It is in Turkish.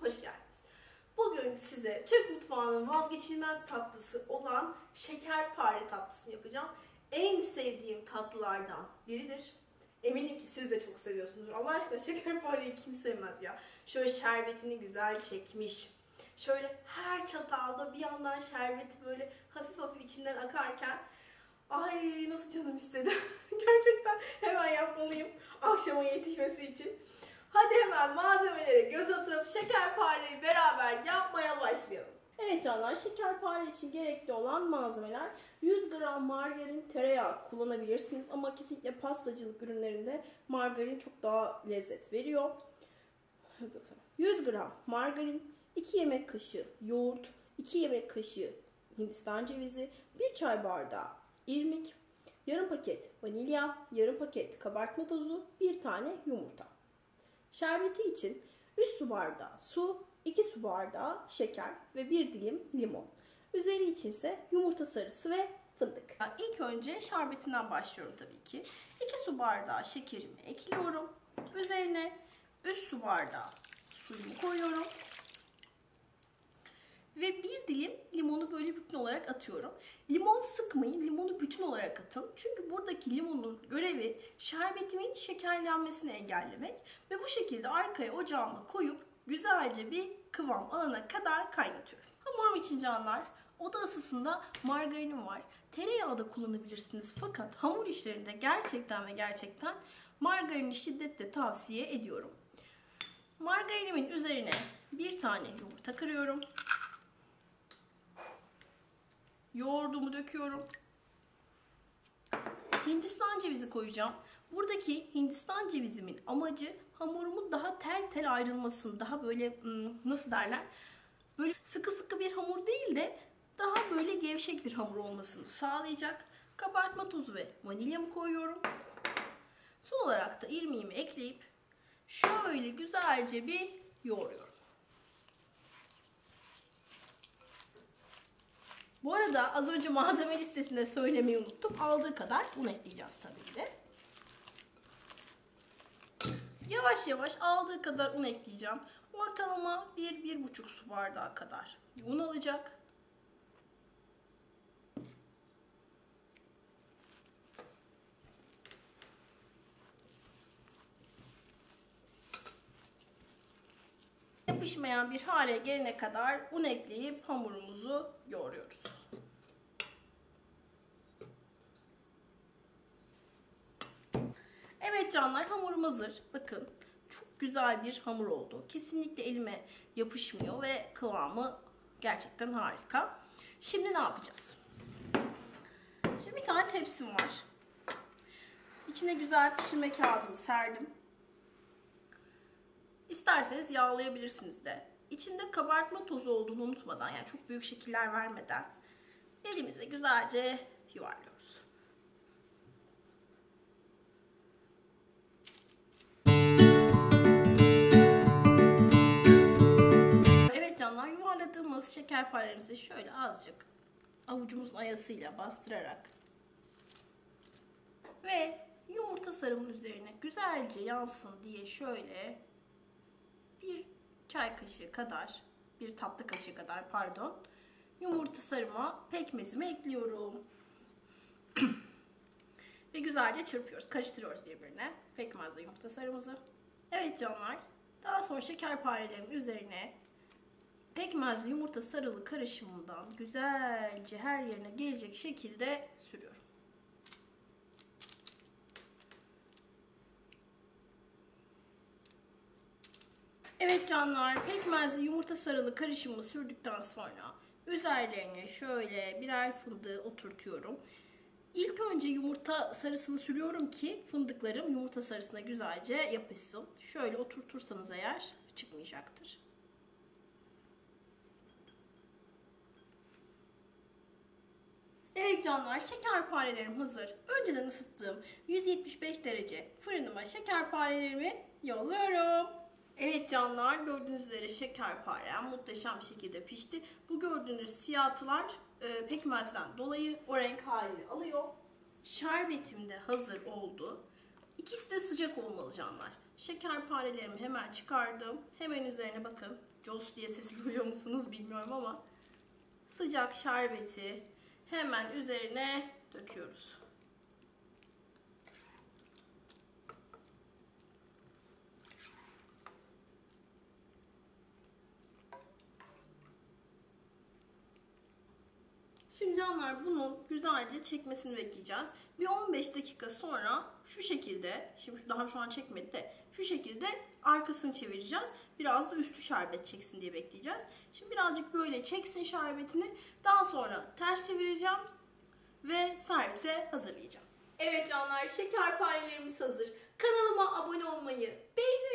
hoş geldiniz. Bugün size Türk mutfağının vazgeçilmez tatlısı olan şekerpare tatlısını yapacağım. En sevdiğim tatlılardan biridir. Eminim ki siz de çok seviyorsunuzdur. Allah aşkına şekerpareyi kim sevmez ya. Şöyle şerbetini güzel çekmiş. Şöyle her çatalda bir yandan şerbeti böyle hafif hafif içinden akarken Ay nasıl canım istedi. Gerçekten hemen yapmalıyım akşama yetişmesi için. Hadi hemen malzemelere göz atıp şekerpareyi beraber yapmaya başlayalım. Evet canlar şekerpare için gerekli olan malzemeler 100 gram margarin, tereyağı kullanabilirsiniz ama kesinlikle pastacılık ürünlerinde margarin çok daha lezzet veriyor. 100 gram margarin, 2 yemek kaşığı yoğurt, 2 yemek kaşığı hindistan cevizi, 1 çay bardağı irmik, yarım paket vanilya, yarım paket kabartma tozu, 1 tane yumurta. Şerbeti için 3 su bardağı su, 2 su bardağı şeker ve 1 dilim limon. Üzeri için ise yumurta sarısı ve fındık. İlk önce şerbetinden başlıyorum tabii ki. 2 su bardağı şekerimi ekliyorum. Üzerine 3 su bardağı suyumu koyuyorum. Ve bir dilim böyle bütün olarak atıyorum. Limon sıkmayın, limonu bütün olarak atın. Çünkü buradaki limonun görevi şerbetimin şekerlenmesini engellemek. Ve bu şekilde arkaya ocağıma koyup güzelce bir kıvam alana kadar kaynatıyorum. Hamurum için canlar oda ısısında margarinim var. Tereyağı da kullanabilirsiniz fakat hamur işlerinde gerçekten ve gerçekten margarini şiddetle tavsiye ediyorum. Margarinimin üzerine bir tane yumurta kırıyorum. Yoğurdumu döküyorum. Hindistan cevizi koyacağım. Buradaki Hindistan cevizimin amacı hamurumun daha tel tel ayrılmasını, daha böyle nasıl derler? Böyle sıkı sıkı bir hamur değil de daha böyle gevşek bir hamur olmasını sağlayacak. Kabartma tozu ve vanilyamı koyuyorum. Son olarak da irmiğimi ekleyip şöyle güzelce bir yoğuruyorum. Bu arada az önce malzeme listesinde söylemeyi unuttum. Aldığı kadar un ekleyeceğiz tabii ki de. Yavaş yavaş aldığı kadar un ekleyeceğim. Ortalama 1-1,5 su bardağı kadar un alacak. Yapışmayan bir hale gelene kadar un ekleyip hamurumuzu yoğuruyoruz. Evet canlar hamurum hazır. Bakın çok güzel bir hamur oldu. Kesinlikle elime yapışmıyor ve kıvamı gerçekten harika. Şimdi ne yapacağız? Şimdi bir tane tepsim var. İçine güzel pişirme kağıdımı serdim. İsterseniz yağlayabilirsiniz de. İçinde kabartma tozu olduğunu unutmadan yani çok büyük şekiller vermeden elimize güzelce yuvarlıyoruz. Evet canlar yuvarladığımız şekerparelerimizi şöyle azıcık avucumuzun ayasıyla bastırarak ve yumurta sarımın üzerine güzelce yansın diye şöyle çay kaşığı kadar, bir tatlı kaşığı kadar pardon, yumurta sarıma pekmezimi ekliyorum. Ve güzelce çırpıyoruz, karıştırıyoruz birbirine pekmezle yumurta sarımızı. Evet canlar, daha sonra şekerparelerimin üzerine pekmezli yumurta sarılı karışımından güzelce her yerine gelecek şekilde sürüyorum. Evet canlar, pekmezli yumurta sarılı karışımı sürdükten sonra üzerlerine şöyle birer fındığı oturtuyorum. İlk önce yumurta sarısını sürüyorum ki fındıklarım yumurta sarısına güzelce yapışsın. Şöyle oturtursanız eğer çıkmayacaktır. Evet canlar şekerparelerim hazır. Önceden ısıttığım 175 derece fırınıma şekerparelerimi yolluyorum. Evet canlar gördüğünüz üzere şekerparem muhteşem şekilde pişti. Bu gördüğünüz siyatılar e, pekmezden dolayı o renk halini alıyor. Şerbetim de hazır oldu. İkisi de sıcak olmalı canlar. Şekerparelerimi hemen çıkardım. Hemen üzerine bakın. Jos diye sesi duyuyor musunuz bilmiyorum ama sıcak şerbeti hemen üzerine döküyoruz. Şimdi canlar bunu güzelce çekmesini bekleyeceğiz. Bir 15 dakika sonra şu şekilde, şimdi daha şu an çekmedi de şu şekilde arkasını çevireceğiz. Biraz da üstü şerbet çeksin diye bekleyeceğiz. Şimdi birazcık böyle çeksin şerbetini. Daha sonra ters çevireceğim ve servise hazırlayacağım. Evet canlar şekerparelerimiz hazır. Kanalıma abone olmayı, beğeni